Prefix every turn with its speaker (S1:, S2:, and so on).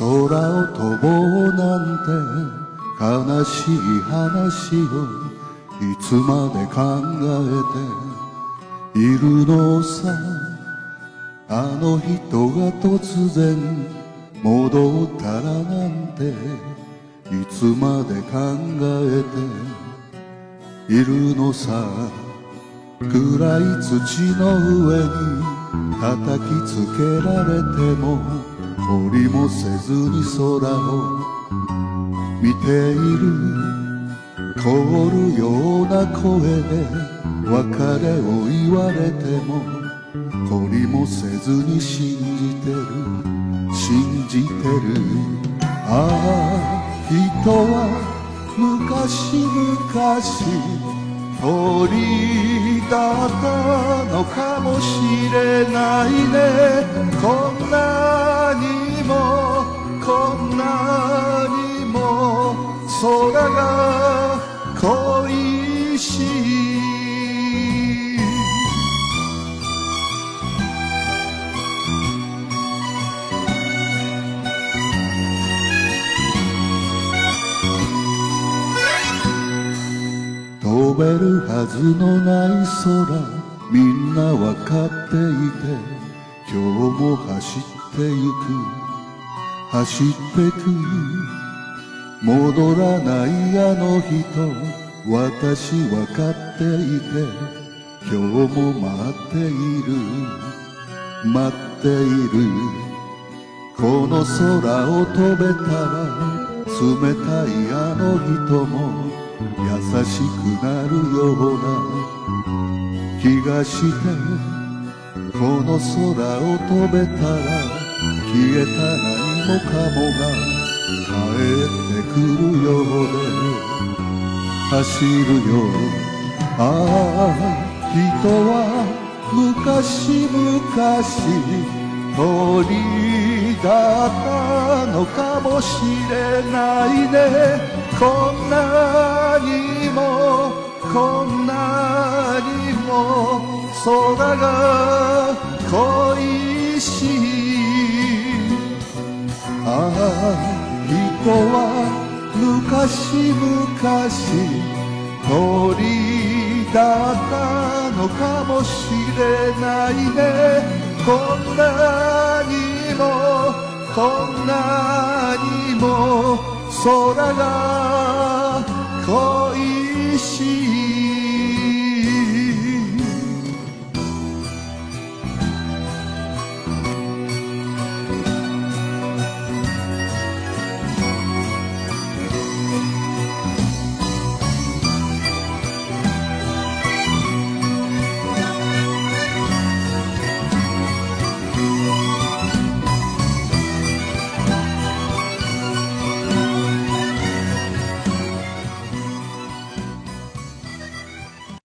S1: 空を飛ぼうなんて悲しい話をいつまで考えているのさ。あの人が突然戻ったらなんていつまで考えているのさ。暗い土の上に叩きつけられても懲りもせずに空を見ている。凍るような声で別れを言われても懲りもせずに信じてる。信じてる。ああ人は昔々鳥だったのかもしれないね。こんなにもこんなにも空が恋しい飛べるはずのない空みんなわかっていて今日も走ってってゆく。走ってく。戻らないあの人。私わかっていて。今日も待っている。待っている。この空を飛べたら冷たいあの人も優しくなるような。気がしてこの空を飛べたら消えた何もかもが帰ってくるようで走るよああ人は昔々鳥だったのかもしれないね。こんなにもこんなにも空が恋しい。人は昔々鳥だったのかもしれないねこんなにもこんなにも空が恋しい